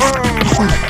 Oh!